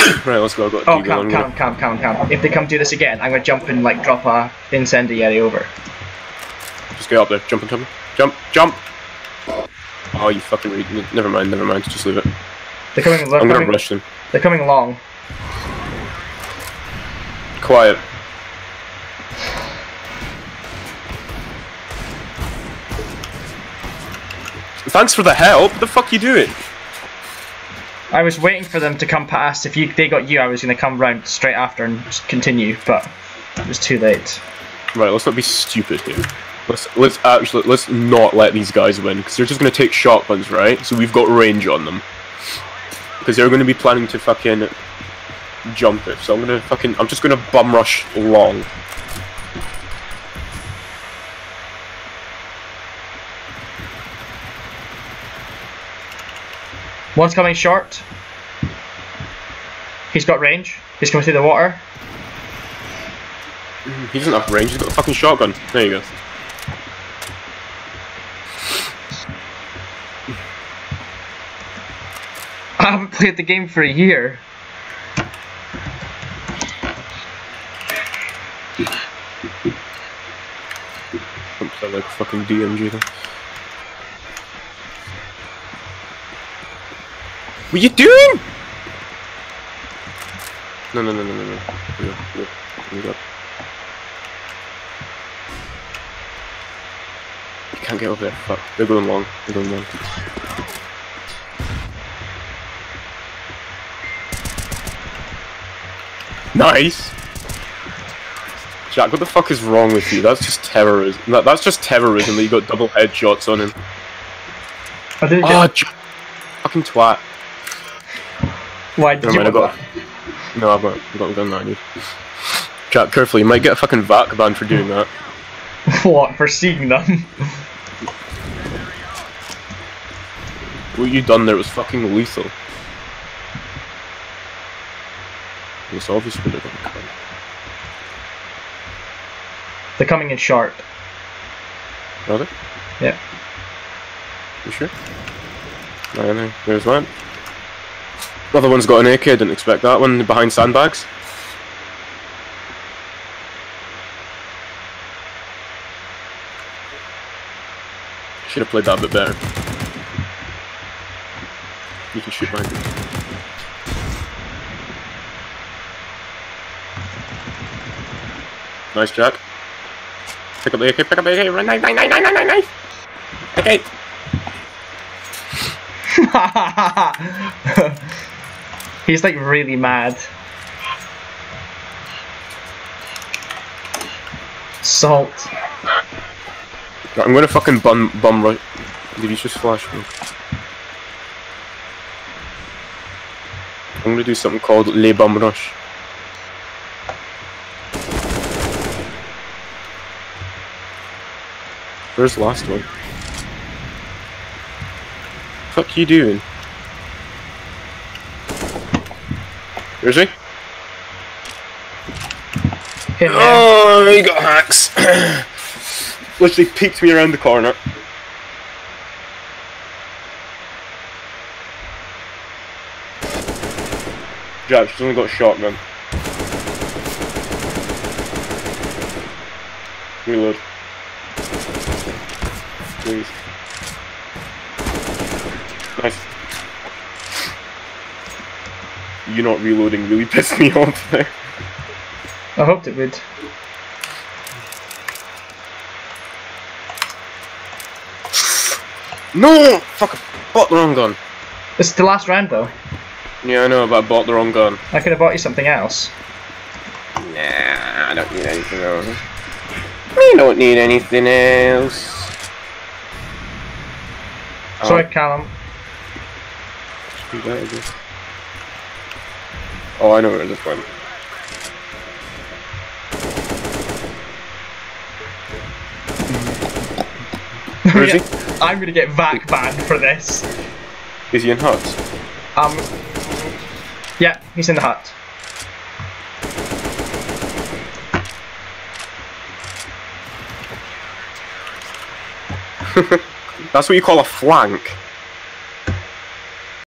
right, let's go. I've got Oh, calm, calm, calm, calm, calm. If they come do this again, I'm gonna jump and like drop a incendiary over. Just get up there. Jump and me. Jump, jump! Oh, you fucking re- Never mind, never mind. Just leave it. They're coming. They're I'm gonna coming, rush them. they're coming along. Quiet. Thanks for the help. What the fuck you doing? I was waiting for them to come past. If you they got you, I was gonna come round straight after and continue, but it was too late. Right, let's not be stupid here. Let's let's actually let's not let these guys win because they're just gonna take shotguns, right? So we've got range on them because they're gonna be planning to fucking jump it. So I'm gonna fucking I'm just gonna bum rush long. One's coming short. He's got range. He's coming through the water. He doesn't have range. He's got a fucking shotgun. There you go. I haven't played the game for a year. Don't sound like fucking DMG though. What are you doing? No, no, no, no, no, no. Here we go, here we go, here we go. You can't get over there. Fuck. They're going long. They're going long. Nice! Jack, what the fuck is wrong with you? That's just terrorism. That, that's just terrorism that you got double headshots on him. I didn't Oh, get. Jack. Fucking twat. Why did Never you mind, I got. No, I've got, a gun that I need. Jack, carefully, you might get a fucking VAC ban for doing that. What for seeing them? What you done there was fucking lethal. It's obviously they're gonna come. They're coming in sharp. Are they? Yeah. You sure? I know. There's one. Other one's got an AK, I didn't expect that one behind sandbags. Should have played that a bit better. You can shoot mine. Nice, Jack. Pick up the AK, pick up the AK, run, knife, knife, knife, knife, knife, knife! AK! He's like really mad. Salt. I'm gonna fucking bum bum rush. Did he just flash me? I'm gonna do something called Le Bum Rush. Where's the last one? Fuck you doing? Where's he? Hit. Oh, he got hacks. Literally peeked me around the corner. Jack, she's only got a shotgun. Reload. Please. Nice. You not reloading really pissed me off there. I hoped it would. No! Fuck, I bought the wrong gun. It's the last round though. Yeah, I know, but I bought the wrong gun. I could have bought you something else. Nah, I don't need anything else. I don't need anything else. Sorry, oh. Callum. Oh, I know where this went. Where is he? I'm gonna get VAC banned for this. Is he in huts? Um. Yeah, he's in the hut. That's what you call a flank.